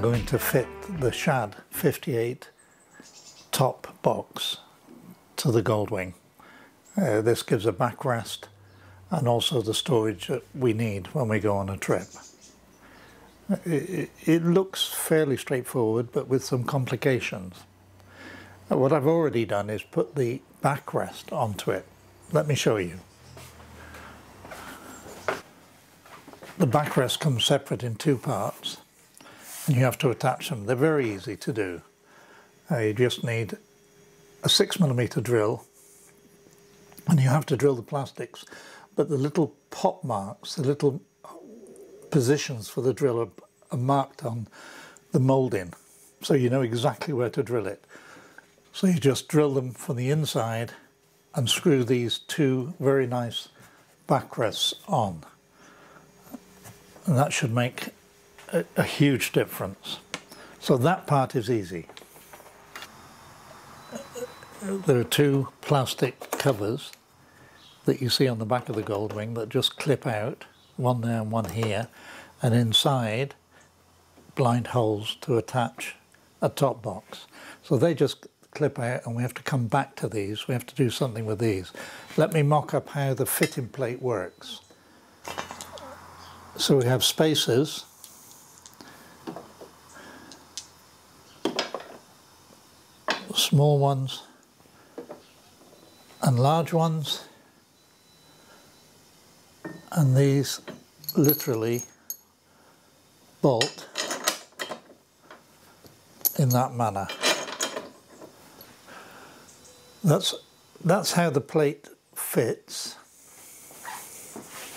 I'm going to fit the Shad 58 top box to the Goldwing. Uh, this gives a backrest and also the storage that we need when we go on a trip. It, it looks fairly straightforward but with some complications. Uh, what I've already done is put the backrest onto it. Let me show you. The backrest comes separate in two parts and you have to attach them. They're very easy to do. Uh, you just need a six millimeter drill and you have to drill the plastics but the little pop marks, the little positions for the drill are, are marked on the moulding so you know exactly where to drill it. So you just drill them from the inside and screw these two very nice backrests on. And that should make a, a huge difference. So that part is easy. There are two plastic covers that you see on the back of the Goldwing that just clip out, one there and one here, and inside blind holes to attach a top box. So they just clip out and we have to come back to these. We have to do something with these. Let me mock up how the fitting plate works. So we have spacers small ones and large ones and these literally bolt in that manner. That's, that's how the plate fits.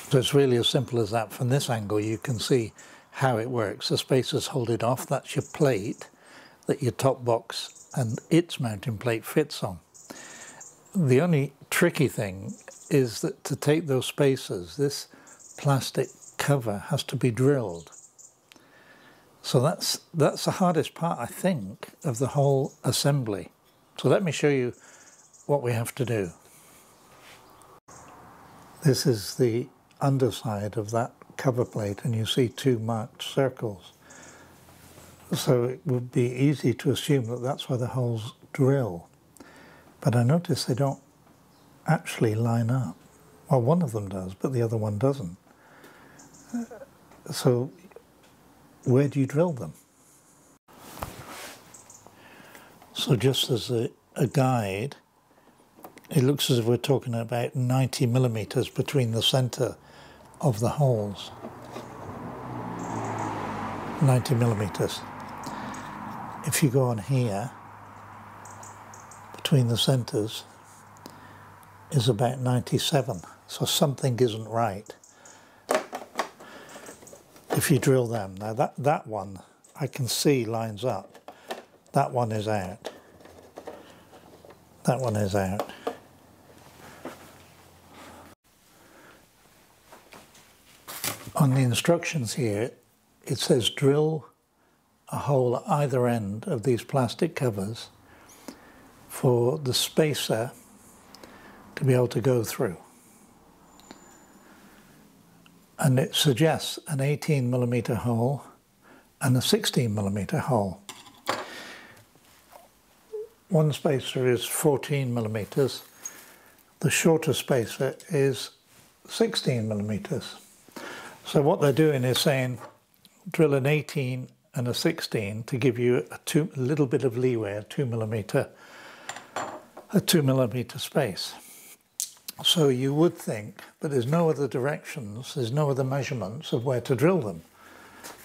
So it's really as simple as that. From this angle you can see how it works. The spacers hold it off, that's your plate that your top box and its mounting plate fits on. The only tricky thing is that to take those spacers, this plastic cover has to be drilled. So that's, that's the hardest part, I think, of the whole assembly. So let me show you what we have to do. This is the underside of that cover plate and you see two marked circles. So it would be easy to assume that that's where the holes drill. But I notice they don't actually line up. Well, one of them does, but the other one doesn't. So where do you drill them? So just as a, a guide, it looks as if we're talking about 90 millimeters between the center of the holes. 90 millimeters if you go on here, between the centres, is about 97. So something isn't right. If you drill them. Now that, that one I can see lines up. That one is out. That one is out. On the instructions here, it says drill a hole at either end of these plastic covers for the spacer to be able to go through. And it suggests an 18 millimeter hole and a 16 millimeter hole. One spacer is 14 millimeters. The shorter spacer is 16 millimeters. So what they're doing is saying drill an 18 and a 16 to give you a, two, little bit of leeway, a two millimeter, a two millimeter space. So you would think, but there's no other directions, there's no other measurements of where to drill them.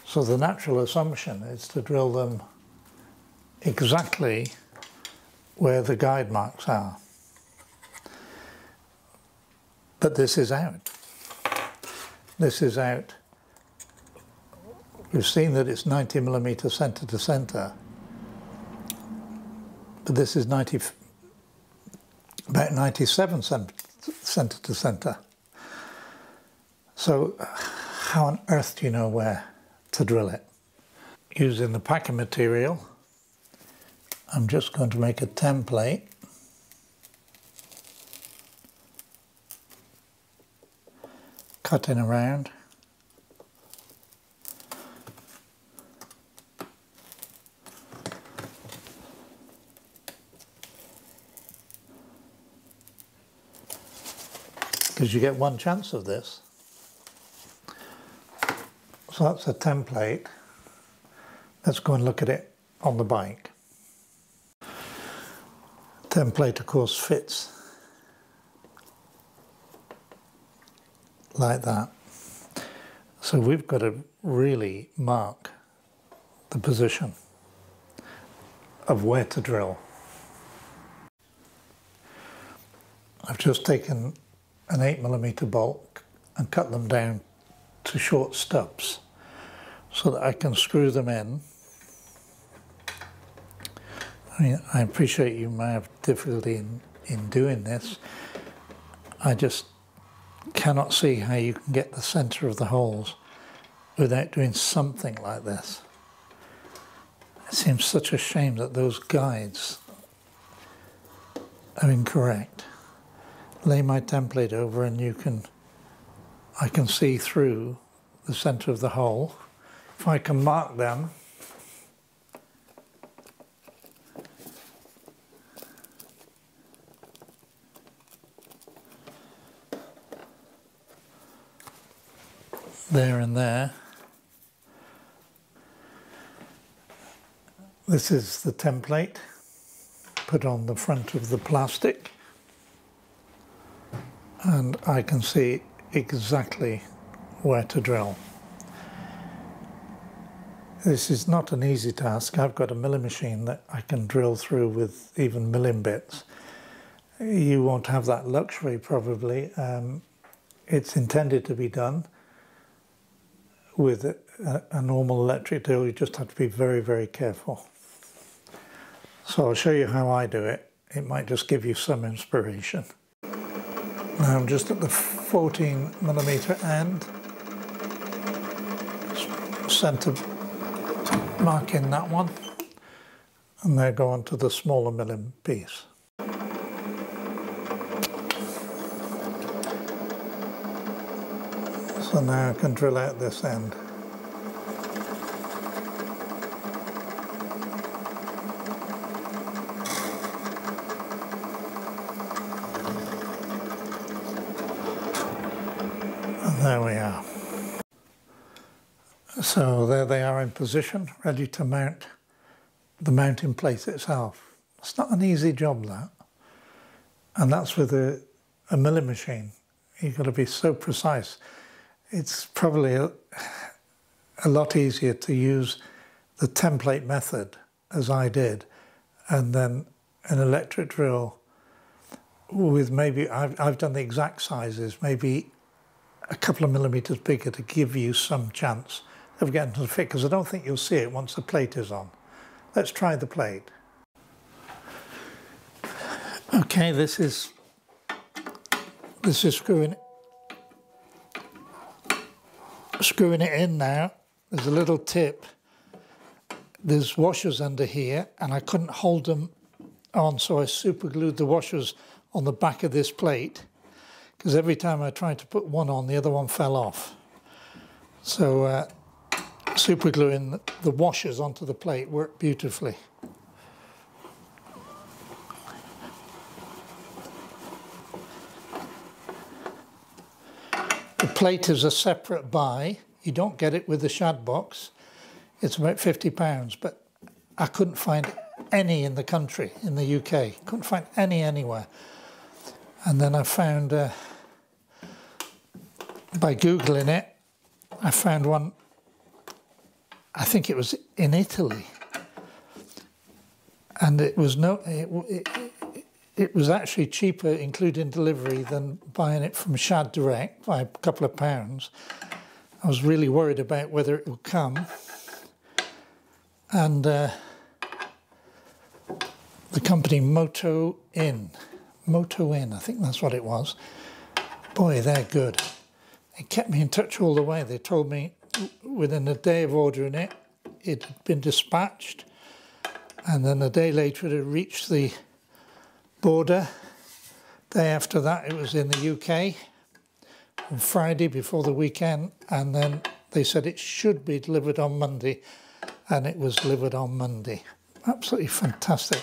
So the natural assumption is to drill them exactly where the guide marks are. But this is out. This is out We've seen that it's 90 millimeter center to center, but this is 90, about 97 center to center. So how on earth do you know where to drill it? Using the packing material, I'm just going to make a template. Cutting around. Because you get one chance of this. So that's a template. Let's go and look at it on the bike. Template of course fits like that. So we've got to really mark the position of where to drill. I've just taken an 8mm bolt and cut them down to short stubs so that I can screw them in. I mean, I appreciate you may have difficulty in, in doing this. I just cannot see how you can get the centre of the holes without doing something like this. It seems such a shame that those guides are incorrect. Lay my template over and you can, I can see through the centre of the hole. If I can mark them, there and there. This is the template put on the front of the plastic and I can see exactly where to drill. This is not an easy task. I've got a milling machine that I can drill through with even milling bits. You won't have that luxury probably. Um, it's intended to be done with a, a normal electric drill. You just have to be very, very careful. So I'll show you how I do it. It might just give you some inspiration. Now I'm just at the 14 millimeter end, centre marking that one, and then go on to the smaller milling piece. So now I can drill out this end. There we are. So there they are in position, ready to mount the mounting plate itself. It's not an easy job that. And that's with a, a milling machine. You've got to be so precise. It's probably a, a lot easier to use the template method as I did and then an electric drill with maybe, I've, I've done the exact sizes, maybe a couple of millimetres bigger to give you some chance of getting to the fit because I don't think you'll see it once the plate is on. Let's try the plate. Okay, this is this is screwing screwing it in now. There's a little tip. There's washers under here and I couldn't hold them on so I super glued the washers on the back of this plate because every time I tried to put one on, the other one fell off. So uh, super gluing the washers onto the plate worked beautifully. The plate is a separate buy. You don't get it with the shad box. It's about 50 pounds, but I couldn't find any in the country, in the UK. Couldn't find any anywhere. And then I found uh, by Googling it, I found one, I think it was in Italy. And it was no, it, it, it was actually cheaper, including delivery, than buying it from Shad Direct by a couple of pounds. I was really worried about whether it would come. And uh, the company Moto In, Moto In, I think that's what it was. Boy, they're good. They kept me in touch all the way. They told me within a day of ordering it, it had been dispatched. And then a day later, it had reached the border. Day after that, it was in the UK. On Friday before the weekend. And then they said it should be delivered on Monday. And it was delivered on Monday. Absolutely fantastic.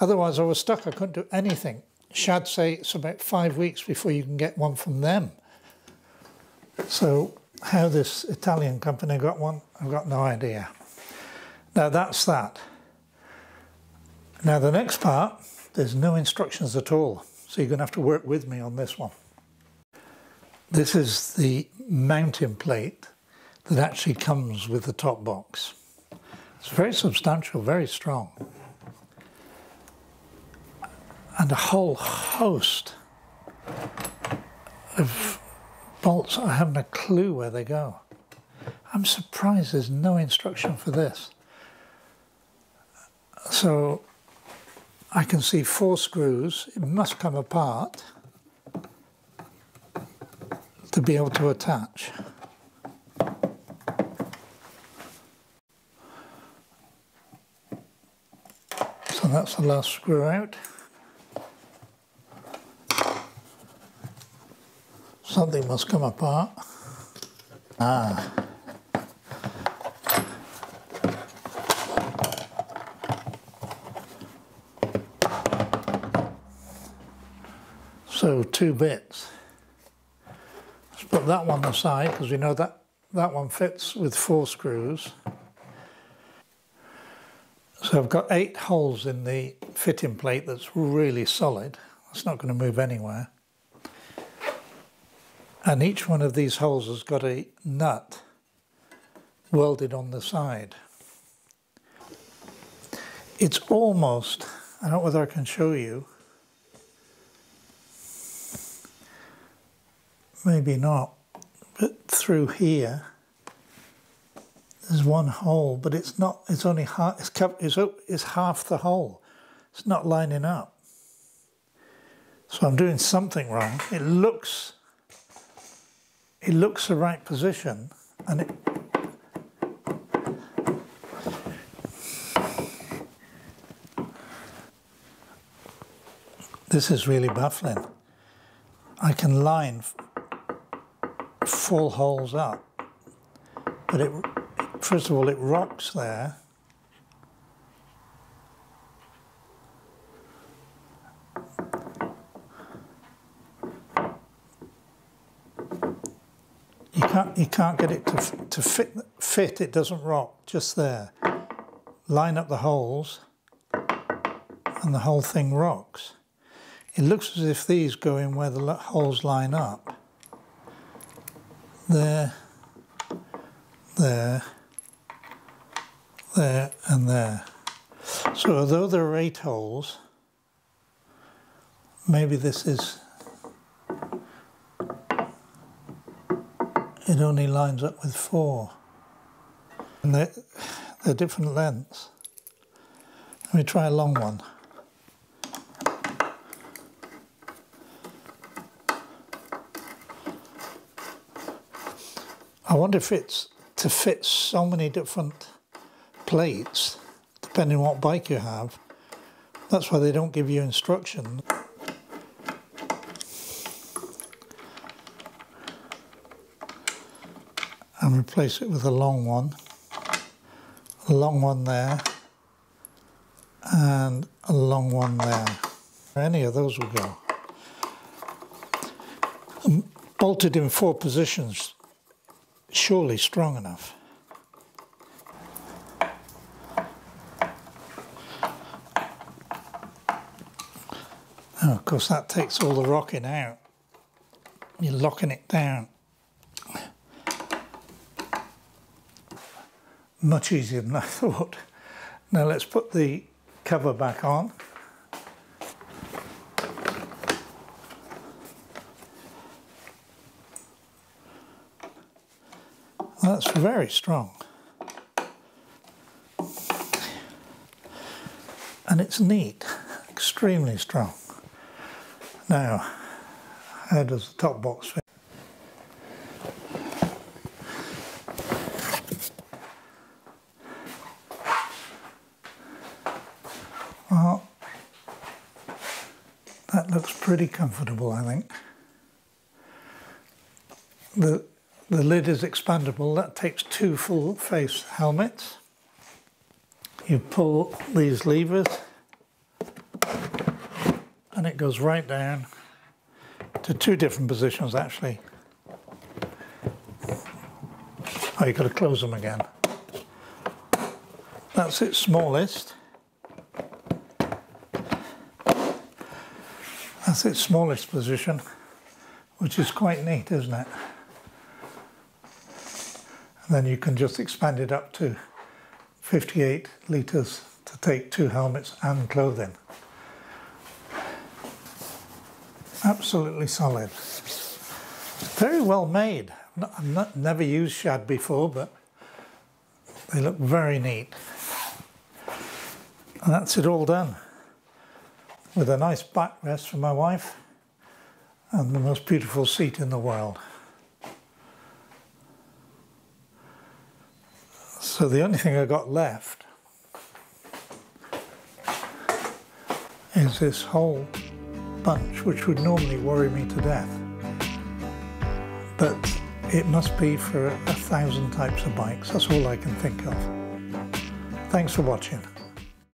Otherwise, I was stuck. I couldn't do anything. Shad say it's about five weeks before you can get one from them. So how this Italian company got one, I've got no idea. Now that's that. Now the next part, there's no instructions at all. So you're going to have to work with me on this one. This is the mounting plate that actually comes with the top box. It's very substantial, very strong. And a whole host of bolts. I haven't a clue where they go. I'm surprised there's no instruction for this. So I can see four screws. It must come apart to be able to attach. So that's the last screw out. Something must come apart. Ah. So two bits. Let's put that one aside because we know that that one fits with four screws. So I've got eight holes in the fitting plate that's really solid. It's not going to move anywhere. And each one of these holes has got a nut welded on the side. It's almost, I don't know whether I can show you, maybe not, but through here, there's one hole, but it's not, it's only half, it's, it's, it's half the hole. It's not lining up. So I'm doing something wrong. It looks, it looks the right position and it, this is really baffling. I can line full holes up. But it, first of all, it rocks there. Can't, you can't get it to, to fit, fit, it doesn't rock, just there. Line up the holes and the whole thing rocks. It looks as if these go in where the holes line up there, there, there and there. So although there are eight holes, maybe this is, it only lines up with four. And they're, they're different lengths. Let me try a long one. I wonder if it's to fit so many different plates, depending on what bike you have. That's why they don't give you instructions. And replace it with a long one. A long one there. And a long one there. Any of those will go. Um, bolted in four positions surely strong enough. Oh, of course, that takes all the rocking out. You're locking it down. Much easier than I thought. Now let's put the cover back on. That's very strong. And it's neat, extremely strong. Now, how does the top box fit? That looks pretty comfortable, I think. The the lid is expandable. That takes two full face helmets. You pull these levers and it goes right down to two different positions actually. Oh, you've got to close them again. That's its smallest. That's its smallest position, which is quite neat, isn't it? And then you can just expand it up to 58 litres to take two helmets and clothing. Absolutely solid. Very well made. I've not, never used shad before, but they look very neat. And that's it all done. With a nice backrest for my wife and the most beautiful seat in the world. So the only thing I got left is this whole bunch, which would normally worry me to death. But it must be for a thousand types of bikes. That's all I can think of. Thanks for watching.